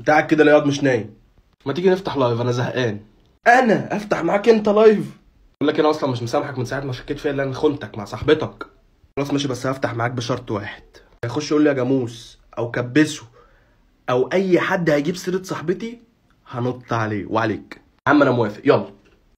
انت قاعد كده ليه مش نايم. ما تيجي نفتح live أنا زهقان. أنا أفتح معاك أنت live بقول لك أنا أصلا مش مسامحك من ساعة ما شكيت فيا اللي أنا خنتك مع صاحبتك. خلاص ماشي بس هفتح معاك بشرط واحد. هيخش يقول لي يا جاموس أو كبسه أو أي حد هيجيب سيرة صاحبتي هنط عليه. وعليك. يا عم أنا موافق. يلا.